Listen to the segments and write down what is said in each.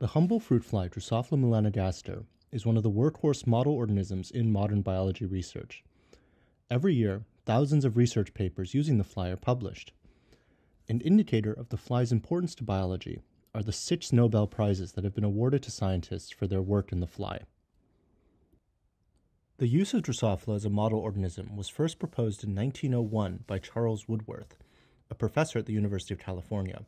The humble fruit fly Drosophila melanogaster is one of the workhorse model organisms in modern biology research. Every year, thousands of research papers using the fly are published. An indicator of the fly's importance to biology are the six Nobel Prizes that have been awarded to scientists for their work in the fly. The use of Drosophila as a model organism was first proposed in 1901 by Charles Woodworth, a professor at the University of California.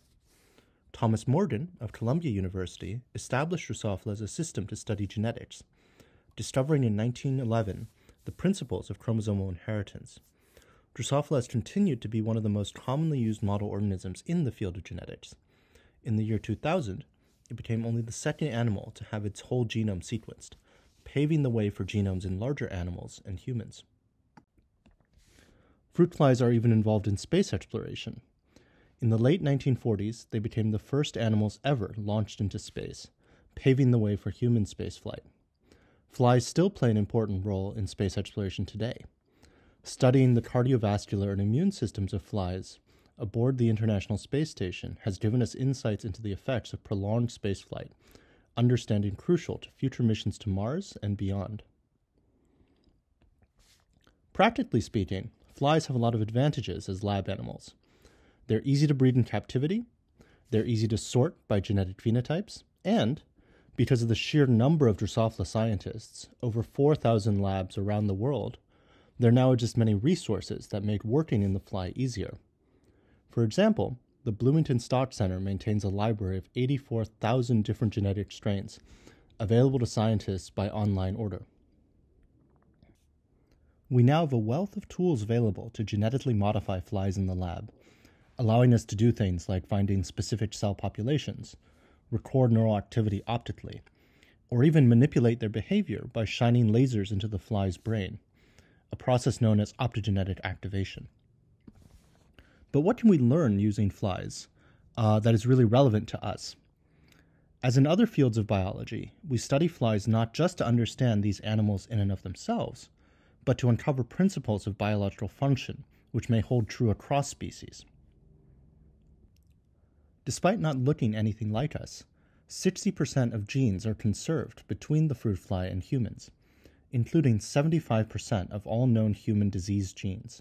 Thomas Morgan of Columbia University established Drosophila as a system to study genetics, discovering in 1911 the principles of chromosomal inheritance. Drosophila has continued to be one of the most commonly used model organisms in the field of genetics. In the year 2000, it became only the second animal to have its whole genome sequenced, paving the way for genomes in larger animals and humans. Fruit flies are even involved in space exploration. In the late 1940s, they became the first animals ever launched into space, paving the way for human spaceflight. Flies still play an important role in space exploration today. Studying the cardiovascular and immune systems of flies aboard the International Space Station has given us insights into the effects of prolonged spaceflight, understanding crucial to future missions to Mars and beyond. Practically speaking, flies have a lot of advantages as lab animals. They're easy to breed in captivity, they're easy to sort by genetic phenotypes, and because of the sheer number of Drosophila scientists, over 4,000 labs around the world, there now are just many resources that make working in the fly easier. For example, the Bloomington Stock Center maintains a library of 84,000 different genetic strains available to scientists by online order. We now have a wealth of tools available to genetically modify flies in the lab, allowing us to do things like finding specific cell populations, record neural activity optically, or even manipulate their behavior by shining lasers into the fly's brain, a process known as optogenetic activation. But what can we learn using flies uh, that is really relevant to us? As in other fields of biology, we study flies not just to understand these animals in and of themselves, but to uncover principles of biological function which may hold true across species. Despite not looking anything like us, 60% of genes are conserved between the fruit fly and humans, including 75% of all known human disease genes.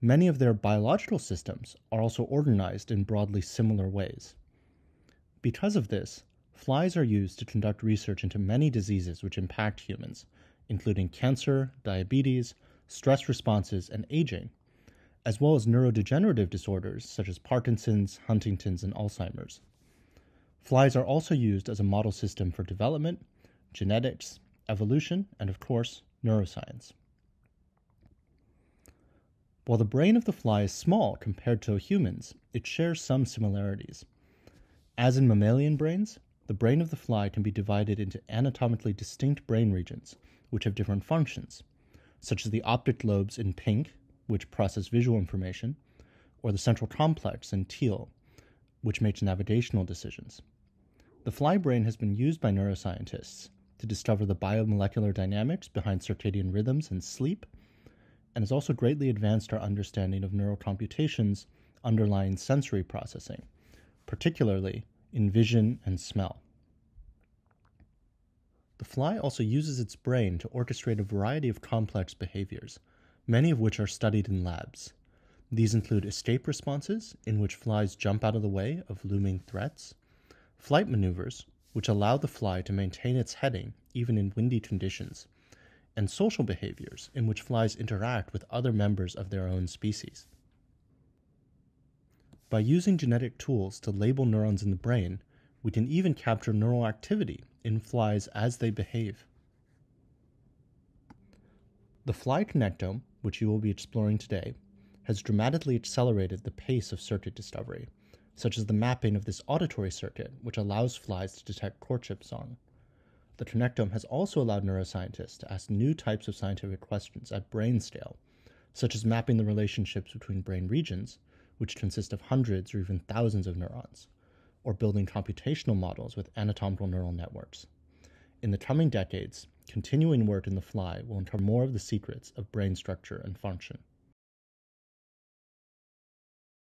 Many of their biological systems are also organized in broadly similar ways. Because of this, flies are used to conduct research into many diseases which impact humans, including cancer, diabetes, stress responses, and aging, as well as neurodegenerative disorders such as Parkinson's, Huntington's, and Alzheimer's. Flies are also used as a model system for development, genetics, evolution, and of course, neuroscience. While the brain of the fly is small compared to humans, it shares some similarities. As in mammalian brains, the brain of the fly can be divided into anatomically distinct brain regions, which have different functions, such as the optic lobes in pink, which process visual information, or the central complex in teal, which makes navigational decisions. The fly brain has been used by neuroscientists to discover the biomolecular dynamics behind circadian rhythms and sleep and has also greatly advanced our understanding of neural computations underlying sensory processing, particularly in vision and smell. The fly also uses its brain to orchestrate a variety of complex behaviors, many of which are studied in labs. These include escape responses, in which flies jump out of the way of looming threats, flight maneuvers, which allow the fly to maintain its heading even in windy conditions, and social behaviors in which flies interact with other members of their own species. By using genetic tools to label neurons in the brain, we can even capture neural activity in flies as they behave. The fly connectome, which you will be exploring today, has dramatically accelerated the pace of circuit discovery, such as the mapping of this auditory circuit, which allows flies to detect courtship song. The connectome has also allowed neuroscientists to ask new types of scientific questions at brain scale, such as mapping the relationships between brain regions, which consist of hundreds or even thousands of neurons, or building computational models with anatomical neural networks. In the coming decades, continuing work in the fly will uncover more of the secrets of brain structure and function.